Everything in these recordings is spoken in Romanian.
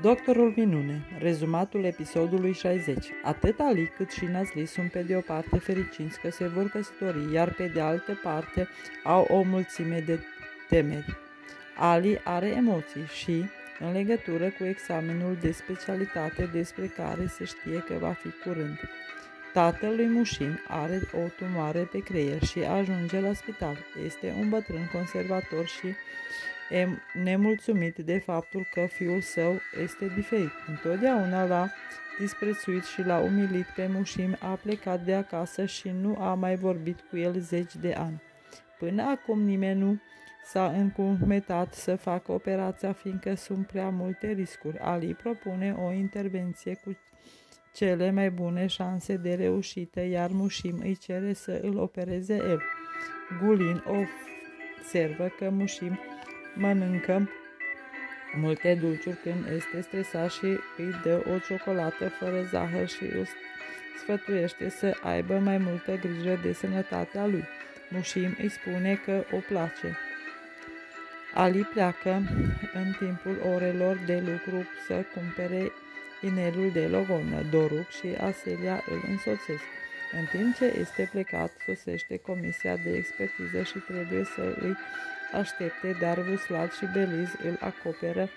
Doctorul Minune, rezumatul episodului 60. Atât Ali cât și Nazli sunt pe de o parte fericiți că se vor căsători, iar pe de altă parte au o mulțime de temeri. Ali are emoții și, în legătură cu examenul de specialitate despre care se știe că va fi curând. Tatăl lui Mușim are o tumoare pe creier și ajunge la spital. Este un bătrân conservator și e nemulțumit de faptul că fiul său este diferit. Întotdeauna l-a disprețuit și l-a umilit pe Mușim, a plecat de acasă și nu a mai vorbit cu el zeci de ani. Până acum nimeni nu s-a încumetat să facă operația fiindcă sunt prea multe riscuri. Ali propune o intervenție cu cele mai bune șanse de reușită, iar Mușim îi cere să îl opereze el. Gulin observă că Mușim mănâncă multe dulciuri când este stresat și îi dă o ciocolată fără zahăr și îl sfătuiește să aibă mai multă grijă de sănătatea lui. Mușim îi spune că o place. Ali pleacă în timpul orelor de lucru să cumpere inelul de logonă. Doruc și Aselia îl însoțesc. În timp ce este plecat, sosește comisia de expertiză și trebuie să îi aștepte, dar Vuslat și Beliz îl acoperă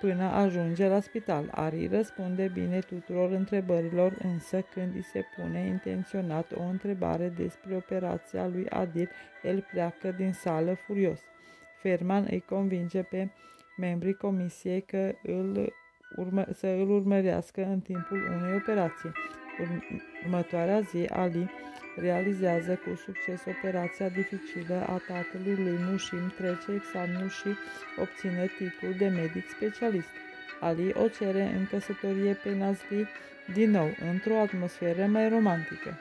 până ajunge la spital. Ari răspunde bine tuturor întrebărilor, însă când îi se pune intenționat o întrebare despre operația lui Adil, el pleacă din sală furios. Ferman îi convinge pe membrii comisiei că îl urmă, să îl urmărească în timpul unei operații. Următoarea zi, Ali realizează cu succes operația dificilă a tatălui lui Mushim, trece examenul și obține titlul de medic specialist. Ali o cere în căsătorie pe Nazli din nou, într-o atmosferă mai romantică.